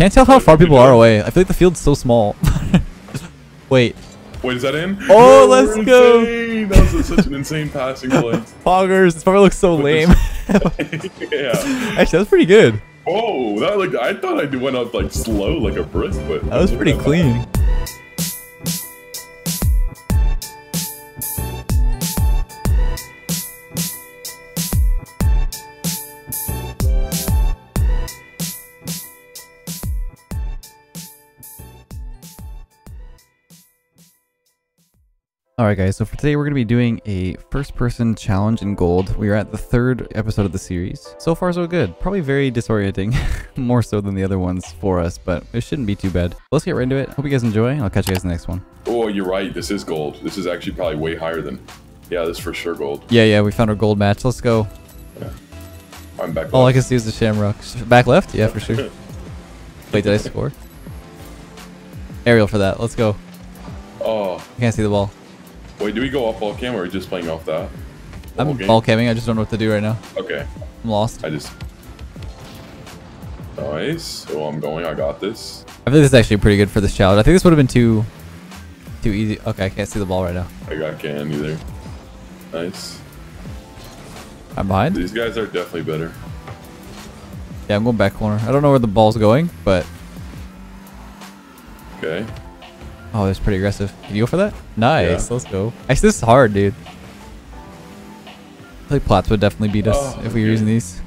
can't tell how far people are away. I feel like the field's so small. Wait. Wait, is that in? Oh, let's we're go. insane. That was such an insane passing play. Poggers. This probably looks so lame. yeah. Actually, that's pretty good. Oh, that like I thought I went up like slow, like a brisk, but That was pretty clean. Alright guys, so for today we're going to be doing a first person challenge in gold. We are at the third episode of the series. So far so good. Probably very disorienting, more so than the other ones for us, but it shouldn't be too bad. Let's get right into it. Hope you guys enjoy. I'll catch you guys in the next one. Oh, you're right. This is gold. This is actually probably way higher than. Yeah, this is for sure gold. Yeah, yeah, we found our gold match. Let's go. I'm back. All I can see is the shamrock. Back left? Yeah, for sure. Wait, did I score? Aerial for that. Let's go. Oh, I can't see the ball. Wait. Do we go off ball cam or are we just playing off that? The I'm ball camming. I just don't know what to do right now. Okay. I'm lost. I just. Nice. Oh, I'm going. I got this. I think this is actually pretty good for this challenge. I think this would have been too too easy. Okay, I can't see the ball right now. I got can either. Nice. I'm behind. These guys are definitely better. Yeah, I'm going back corner. I don't know where the ball's going, but Okay. Oh, it's pretty aggressive. Can you go for that? Nice. Yeah. Let's go. Actually, this is hard, dude. I think plats would definitely beat us Oh, if we were okay. using these.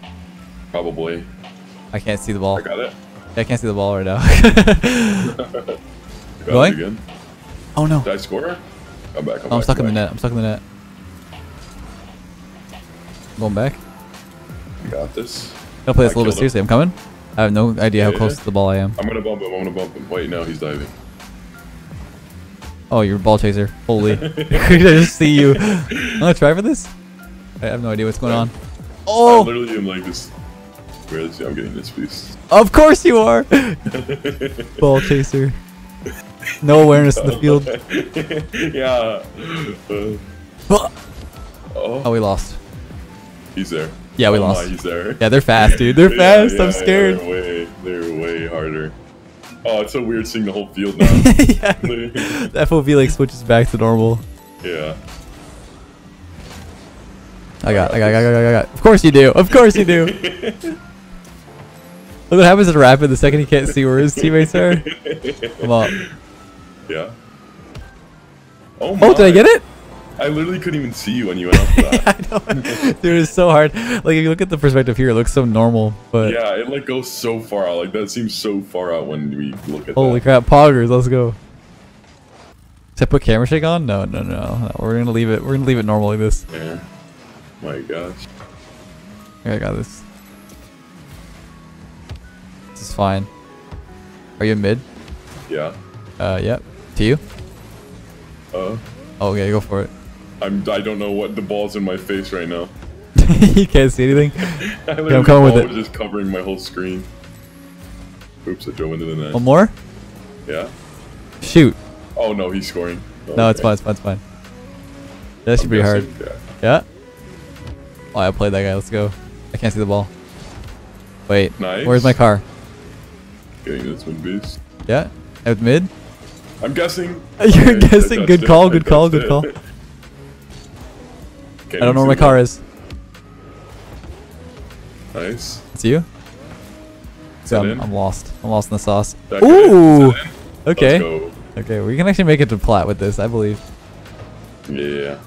Probably. I can't see the ball. I got it. Yeah, I can't see the ball right now. Going? oh no. Did I score? I'm back. I'm, Oh, I'm back, stuck in the net. I'm stuck in the net. Going back. I got this. Gotta play this I a little bit him. seriously. I'm coming. I have no idea how close yeah. to the ball I am. I'm gonna bump him. I'm gonna bump him. Wait, no, he's diving. Oh, you're a ball chaser. Holy. I just see you. I'm gonna try for this. I have no idea what's going on. Oh! I literally am like this. Where is he? I'm getting this piece. of course you are. Ball chaser. No awareness in the field. yeah. Uh, Oh, oh, we lost. he's there. Yeah, we Oh lost. My, he's there. Yeah, they're fast, dude. They're Yeah, fast. yeah, I'm yeah, scared. they're way, they're way harder. Oh, it's so weird seeing the whole field now. yeah. The FOV like switches back to normal. yeah. I got, I got, I got, I got, I got. Of course you do. Of course you do. Look what happens to Rapid the second he can't see where his teammates are. Come on. Yeah. Oh my. Oh, did I get it? I literally couldn't even see you when you went up that. I know. Dude, it's so hard. Like, if you look at the perspective here, it looks so normal. But yeah, it like goes so far out. Like that seems so far out when we look at holy that. crap, Poggers, let's go. Should I put camera shake on? No, no, no, no. We're gonna leave it. We're gonna leave it normal like this. Yeah. My gosh. Okay, I got this. This is fine. Are you in mid? Yeah. Uh, yep. To you? Uh, Oh, okay, go for it. I'm. I don't know what the ball's in my face right now. you can't see anything. I literally, I'm coming with was just covering my whole screen. Oops! I drove into the net. One more? yeah. Shoot. Oh no, he's scoring. No, it's fine. It's fine. It's fine. That's I'm pretty hard. Yeah. Yeah. Oh, I played that guy. Let's go. I can't see the ball. Wait. Nice. Where's my car? Getting this one boost. Yeah. Out mid. I'm guessing. You're Okay, guessing. Good it. call. I Good call. Good it. call. I don't know where my car is. Nice. It's you. So I'm. I'm lost. I'm lost in the sauce. That? Ooh. Is that in? Okay. Okay. We can actually make it to plat with this. I believe. Yeah.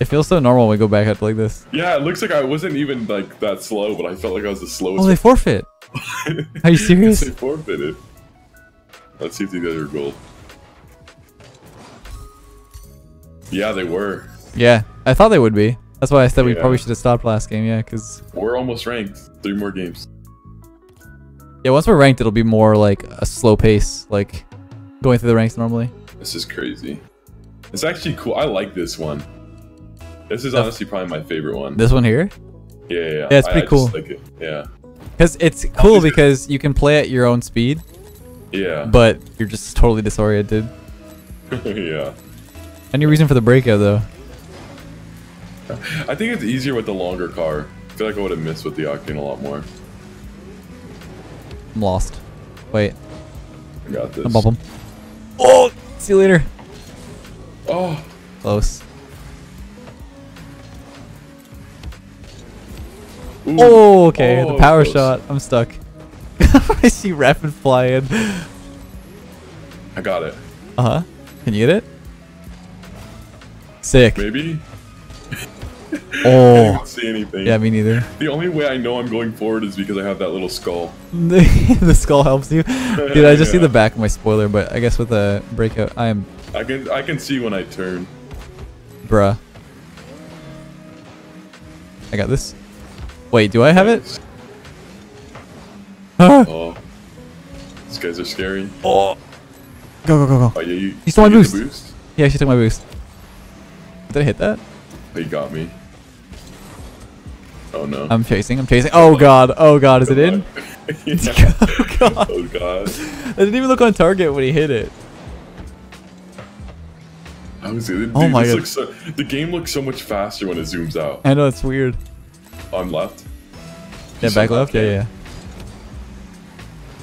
It feels so normal when we go back up like this. Yeah, it looks like I wasn't even like that slow, but I felt like I was the slowest. Oh, they forfeit. Are you serious? they forfeited. Let's see if these guys are gold. Yeah, they were. Yeah. I thought they would be. That's why I said we probably should have stopped last game. Yeah, because We're almost ranked. Three more games. yeah, once we're ranked, it'll be more like a slow pace, like going through the ranks normally. This is crazy. It's actually cool. I like this one. This is honestly probably my favorite one. This one here, yeah, yeah, yeah. Yeah, it's pretty I cool. just like it. Yeah. because it's cool because you can play at your own speed, Yeah. but you're just totally disoriented. yeah. Any reason for the breakout though? I think it's easier with the longer car. I feel like I would have missed with the Octane a lot more. I'm lost. Wait, I got this. I'll bump him. Oh, see you later. Oh, Close. ooh. Oh, okay. Oh, the power close. shot. I'm stuck. I see rapid flying. I got it. Uh huh. Can you get it? Sick. Maybe. I Oh. see anything. Yeah, me neither. The only way I know I'm going forward is because I have that little skull. the skull helps you. Dude, I just see the back of my spoiler, but I guess with the breakout, I am I can I can see when I turn. bruh. I got this. Wait, do I have it? Oh, these guys are scary. Oh. Go, go, go, go. Oh yeah, you. You stole my boost. boost. Yeah, she took my boost. Did I hit that? You got me. Oh no. I'm chasing, I'm chasing. Oh god, oh god, is it in? yeah. oh god. Oh god. I didn't even look on target when he hit it. I was, oh, dude, Oh my God. looks so, the game looks so much faster when it zooms out. I know, it's weird. On left. Yeah, back left? Yeah, Yeah,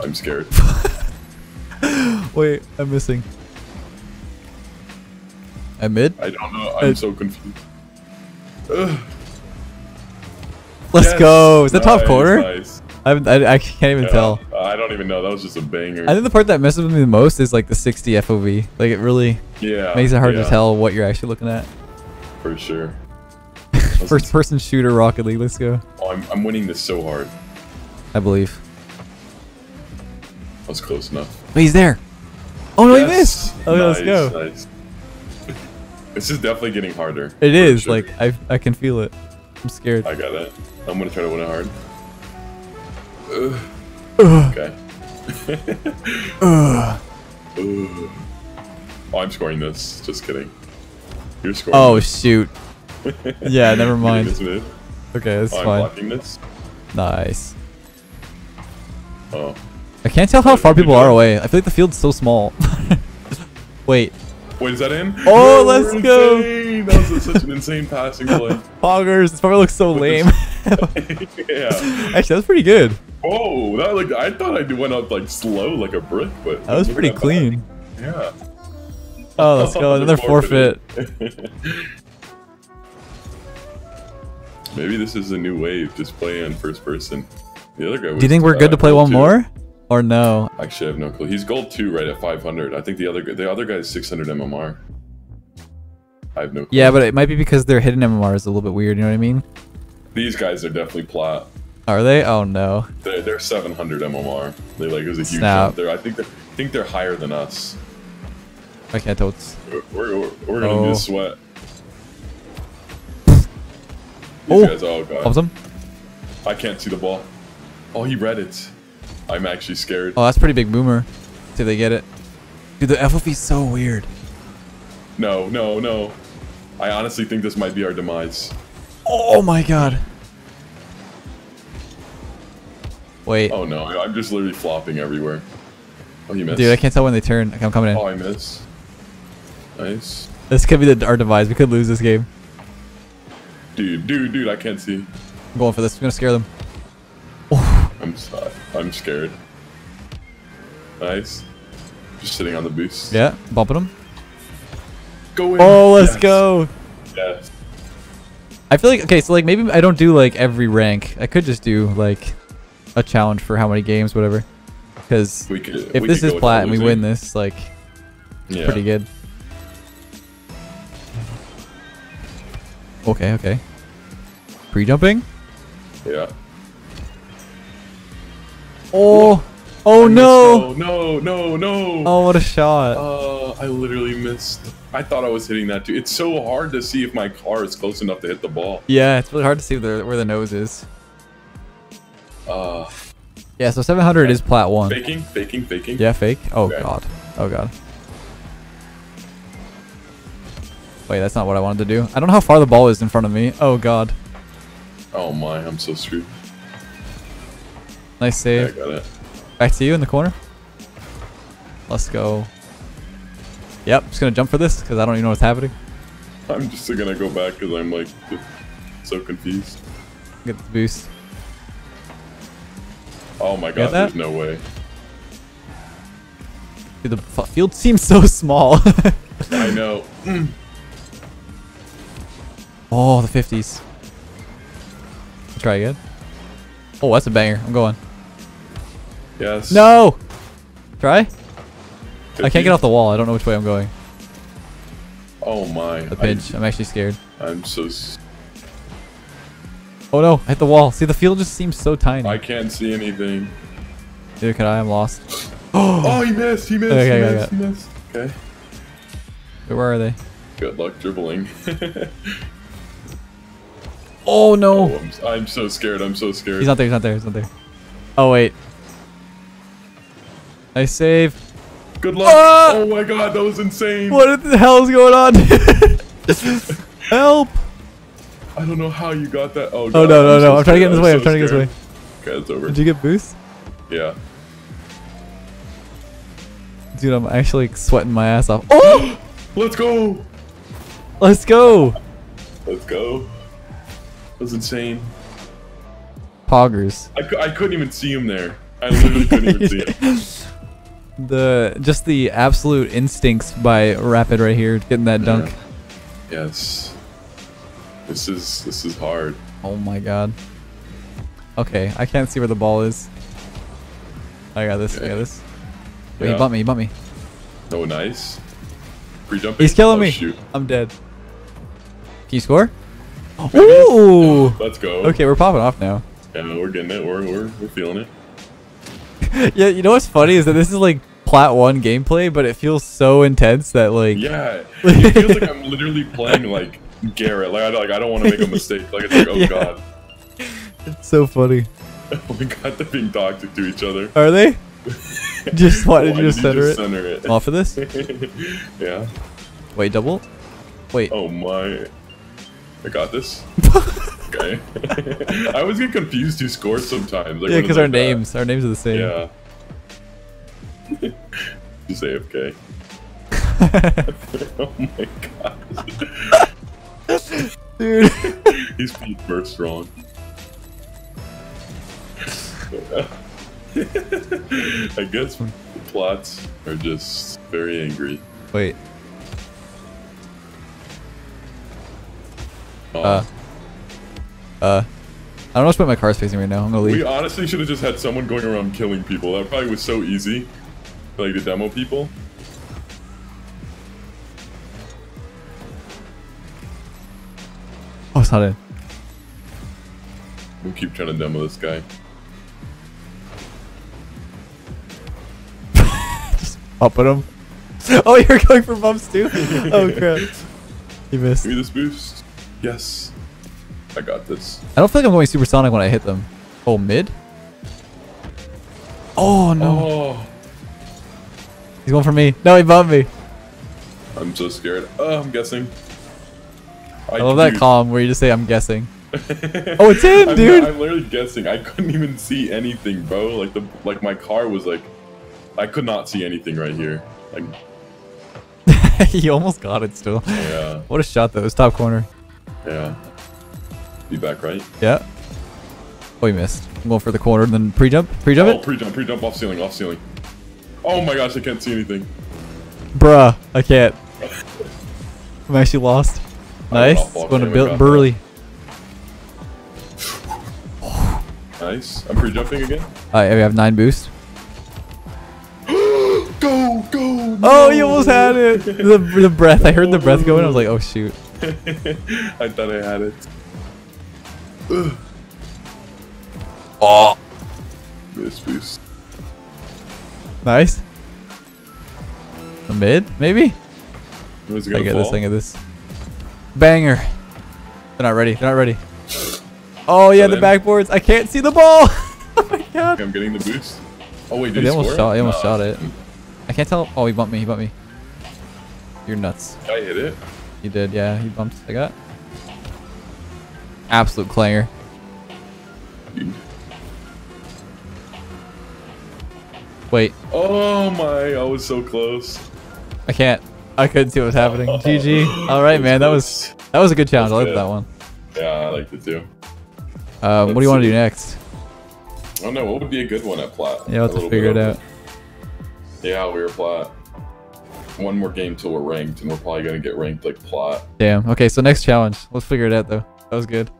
I'm scared. Wait, I'm missing. At mid? I don't know. I'm so confused. Ugh. Let's Yes. go. Is that top Nice, corner? Nice. I, I, I can't even Yeah. tell. I don't even know. That was just a banger. I think the part that messes with me the most is like the 60 FOV. Like it really yeah. makes it hard yeah, to tell what you're actually looking at. For sure. First person shooter Rocket League. Let's go. Oh, I'm, I'm winning this so hard. I believe. That was close enough. But he's there. Oh no, he missed. Oh, yeah, let's go. Nice. This is definitely getting harder. It is. sure. like I I can feel it. I'm scared. I got it. I'm gonna try to win it hard. Ugh. Ugh. Okay. Ugh. Ugh. Oh, I'm scoring this. Just kidding. You're scoring. Oh this. shoot. Yeah, never mind. Okay, that's Oh, I'm fine. blocking this. Nice. Oh. I can't tell how far people are away. I feel like the field's so small. Wait, Wait, is that in? Oh, No, let's go. insane. That was such an insane passing play. poggers. This probably looks so lame. yeah. Actually, that's pretty good. Oh, that looked. I thought I went up like slow, like a brick, but That was pretty that. clean. Yeah. Oh, let's go. Another forfeit. Maybe this is a new wave, just playing first person. The other guy. Do you think we're good to uh, play one more? Or no? Actually, I have no clue. He's gold two, right at 500. I think the other the other guy is 600 MMR. I have no. Clue. Yeah, but it might be because their hidden MMR is a little bit weird. You know what I mean? These guys are definitely plat. Are they? Oh no. They're, they're 700 MMR. They like there's a huge Snap. jump there. I think they're, I think they're higher than us. I can't totes. We're we're, we're gonna Oh. a sweat. These Oh. guys, oh god. Him. I can't see the ball. Oh, he read it. I'm actually scared. Oh, that's pretty big boomer. See if they get it. Dude, the FOV is so weird. No, no, no. I honestly think this might be our demise. Oh my god. Wait. Oh no, I'm just literally flopping everywhere. Oh, you missed. Dude, I can't tell when they turn. I'm coming in. Oh, I missed. Nice. This could be the our demise. We could lose this game. Dude, dude, dude, I can't see. I'm going for this. I'm gonna scare them. I'm sorry. Uh, I'm scared. Nice. Just sitting on the boost. Yeah, bumping them. Go in. Oh, let's Yes. go. Yes. I feel like okay, so like maybe I don't do like every rank. I could just do like a challenge for how many games, whatever. Because if this is plat and we win this, like yeah. pretty good. Okay, okay. Pre-jumping. Yeah. Oh, oh I no! No, no, no. Oh, what a shot! Uh, I literally missed. I thought I was hitting that too. It's so hard to see if my car is close enough to hit the ball. Yeah, it's really hard to see where, where the nose is. Uh, Yeah, so 700 is plat one. faking, faking, faking. Yeah, fake. Oh Okay. god. Oh god. Wait, that's not what I wanted to do. I don't know how far the ball is in front of me. Oh god. Oh my, I'm so screwed. Nice Yeah, I save. got it. Back to you in the corner. Let's go. Yep, just gonna jump for this because I don't even know what's happening. I'm just gonna go back because I'm like so confused. Get the boost. Oh my god, there's no way. Dude, the f- field seems so small. I know. Mm. oh, the 50s. Try again. Oh, that's a banger. I'm going. Yes. No! Try? I can't get off the wall. I don't know which way I'm going. Oh my. The pinch. I'm actually scared. I, am so. Oh no, I hit the wall. See, the field just seems so tiny. I can't see anything. Neither can I. I'm lost. Oh, he missed. He missed. Okay, he okay, missed. okay. He missed. Okay. Where are they? Good luck dribbling. Oh no! oh, I'm, I'm so scared. I'm so scared. He's not there. He's not there. He's not there. Oh wait. I save. Good luck. Ah! Oh my god, that was insane. What the hell is going on? Help! I don't know how you got that. Oh, Oh God, no no I'm no! so I'm trying to get in his way. I'm so trying to get in his way. Okay, it's over. Did you get boost? Yeah. Dude, I'm actually sweating my ass off. Oh! Let's go. Let's go! Let's go. That was insane. Poggers. I, I couldn't even see him there. I literally couldn't even see him. The just the absolute instincts by Rapid right here, getting that dunk. Yes. This is this is hard. Oh my god. Okay, I can't see where the ball is. I got this. I got this. Wait, he Yeah. bumped me. He bumped me. Oh, nice. Free jumping. He's killing Oh, me. Shoot. I'm dead. Can you score? Oh, Ooh. Let's go. Okay, we're popping off now. Yeah, we're getting it. We're we're, we're feeling it. yeah, you know what's funny is that this is like plat one gameplay, but it feels so intense that like Yeah. It feels like I'm literally playing like Garrett. Like I like I don't want to make a mistake. Like it's like oh Yeah. god. it's so funny. Oh my god, they're being toxic to each other. Are they? Just why did Why you just center it? center it? Off of this? yeah. Wait, double? Wait. Oh my. I got this. Okay. I always get confused who scores sometimes. Like, yeah, because our like that. names, our names are the same. Yeah. Just AFK. oh my god. Dude. He's being burst wrong. I guess the plots are just very angry. Wait. Oh. Uh. Uh. I don't know which way my car's facing right now. I'm gonna leave. we honestly should have just had someone going around killing people. That probably was so easy. Like the demo people. Oh, it's not in. We'll keep trying to demo this guy. just Up at him. Oh, you're going for bumps too? oh crap. You missed. Give me this boost. Yes. I got this. I don't feel like I'm going supersonic when I hit them. Oh, mid? Oh no. Oh, He's going for me. No, he bumped me. I'm so scared. Oh, I'm guessing. I love that dude. calm where you just say, I'm guessing. Oh, it's in, I'm, dude. I'm literally guessing. I couldn't even see anything, bro. Like the like my car was like, I could not see anything right here. Like, he almost got it still. yeah, What a shot though. It was top corner. yeah. Be back right. Yeah. Oh, he missed. I'm going for the corner, and then pre-jump. Pre-jump Oh, it? pre-jump, pre-jump, off ceiling, off ceiling. Oh my gosh, I can't see anything. Bruh, I can't. I'm actually lost. Nice. Going to ball, Bill- Burley. Nice. I'm pre-jumping again. Alright, we have nine boost. Go, go! Oh, you almost had it. The, the breath. I heard the breath going. I was like, oh shoot. I thought I had it. Oh. This boost. Nice. A mid, maybe? Was it I gonna get fall? this. I get this. Banger. They're not ready. They're not ready. Oh yeah, the backboards. I can't see the ball. oh my god. I'm getting the boost. Oh wait, They did he almost score? shot. He almost Nah. shot it. I can't tell. Oh, he bumped me. He bumped me. You're nuts. I hit it. He did. Yeah, he bumped. I got. Absolute clanger. Wait, Oh my! I was so close. I can't. I couldn't see what was happening. GG. All right, man. That was that was a good challenge. I liked that one. Yeah, I liked it too. Um, what do you want to do next? I don't know. What would be a good one at plat? Yeah, we'll have A to little figure it out. Yeah, we were plat. one more game till we're ranked, and we're probably gonna get ranked like plot. Damn. Okay, so next challenge. Let's figure it out though. That was good.